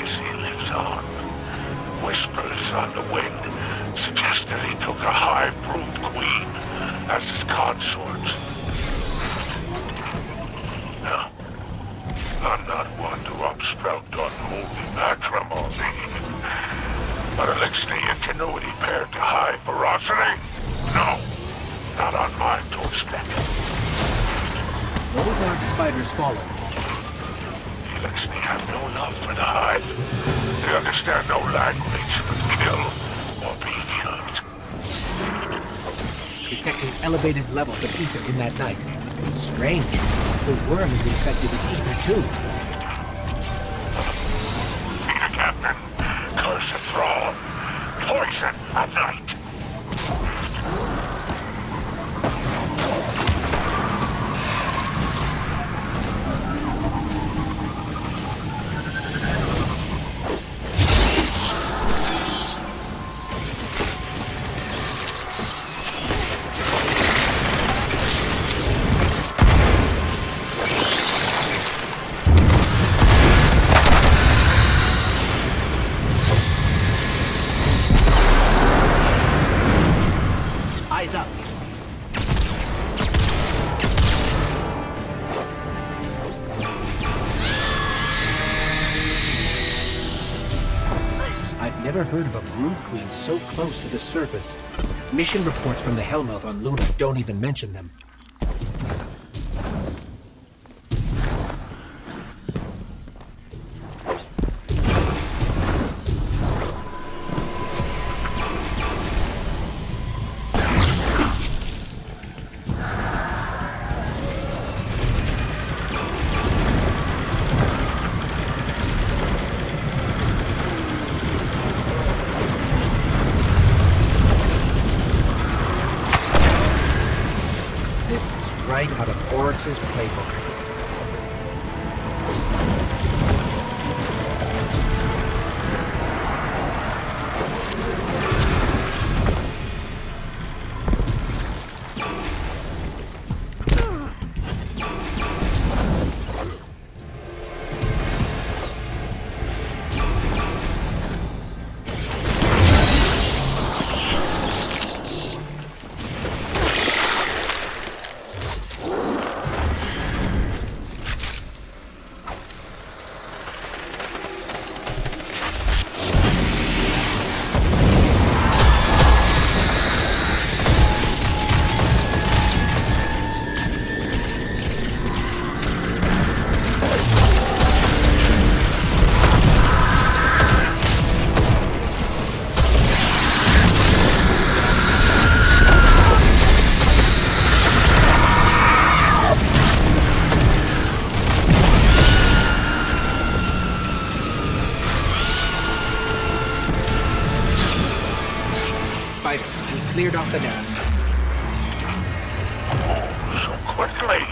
legacy lives on. Whispers on the wind suggest that he took a high-proof queen as his consort. No, I'm not one to upsprout unholy matrimony. But Eliksni ingenuity paired to Hive ferocity? No, not on my doorstep. Those aren't spiders falling. Eliksni have no love for the Hive. They understand no language but kill or be killed. Detecting elevated levels of ether in that night. Strange. The worm is infected with ether too. Peter Captain, cursed thrall, poison at night. Never heard of a brood queen so close to the surface. Mission reports from the Hellmouth on Luna don't even mention them. This is right out of Oryx's playbook. Spider, we cleared off the nest. Oh, So quickly.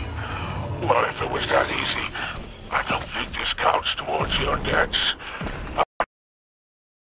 Well, if it was that easy, I don't think this counts towards your debts.